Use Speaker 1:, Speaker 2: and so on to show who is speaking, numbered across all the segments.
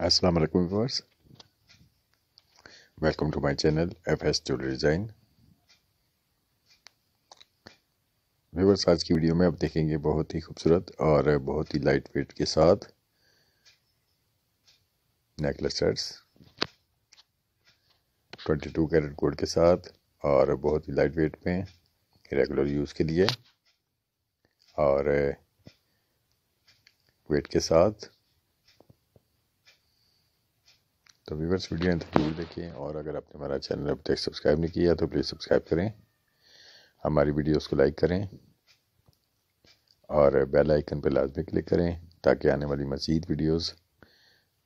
Speaker 1: अस्सलाम वालेकुम viewers welcome to my channel F S jewellery design viewers आज की वीडियो में आप देखेंगे बहुत ही खूबसूरत और बहुत ही लाइट वेट के साथ नेकलेस सेट्स 22 कैरेट गोल्ड के साथ और बहुत ही लाइट वेट में रेगुलर यूज़ के लिए और वेट के साथ तो व्यूवर्स वीडियो अंत ज़रूर देखें। और अगर आपने हमारा चैनल अब तक सब्सक्राइब नहीं किया तो प्लीज़ सब्सक्राइब करें। हमारी वीडियोस को लाइक करें। और बेल आइकन पर लाजमी क्लिक करें, ताकि आने वाली मज़ीद वीडियोस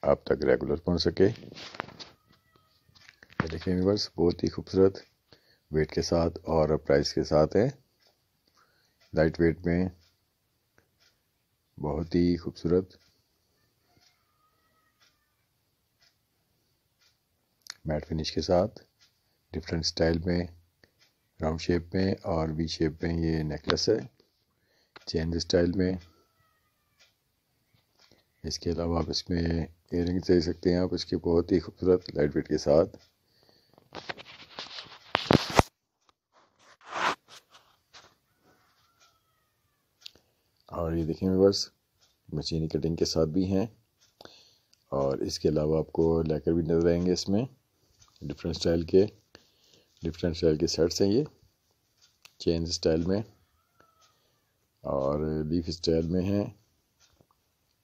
Speaker 1: आप तक रेगुलर पहुँच सके। तो देखें व्यूवर्स बहुत ही खूबसूरत वेट के साथ और प्राइस के साथ है। लाइट वेट में बहुत ही खूबसूरत मैट फिनिश के साथ डिफरेंट स्टाइल में राउंड शेप में और वी शेप में ये नेकलेस है। चेंज स्टाइल में। इसके अलावा आप इसमें इयर दे सकते हैं आप, इसके बहुत ही खूबसूरत लाइट वेट के साथ। और ये देखें बस मशीनी कटिंग के साथ भी हैं। और इसके अलावा आपको लेकर भी नज़र आएँगे इसमें। डिफरेंट स्टाइल के डिफरेंट स्टाइल के सेट्स हैं ये। चेन स्टाइल में और लीफ स्टाइल में है।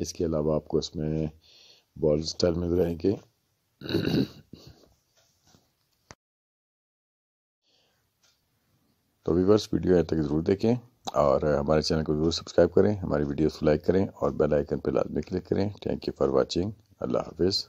Speaker 1: इसके अलावा आपको इसमें बॉल स्टाइल में रहेंगे। तो वीवर्स वीडियो यहाँ तक ज़रूर देखें और हमारे चैनल को ज़रूर सब्सक्राइब करें, हमारी वीडियोस को लाइक करें और बेल आइकन पर लाजमी क्लिक करें। थैंक यू फॉर वाचिंग अल्लाह हाफिज़।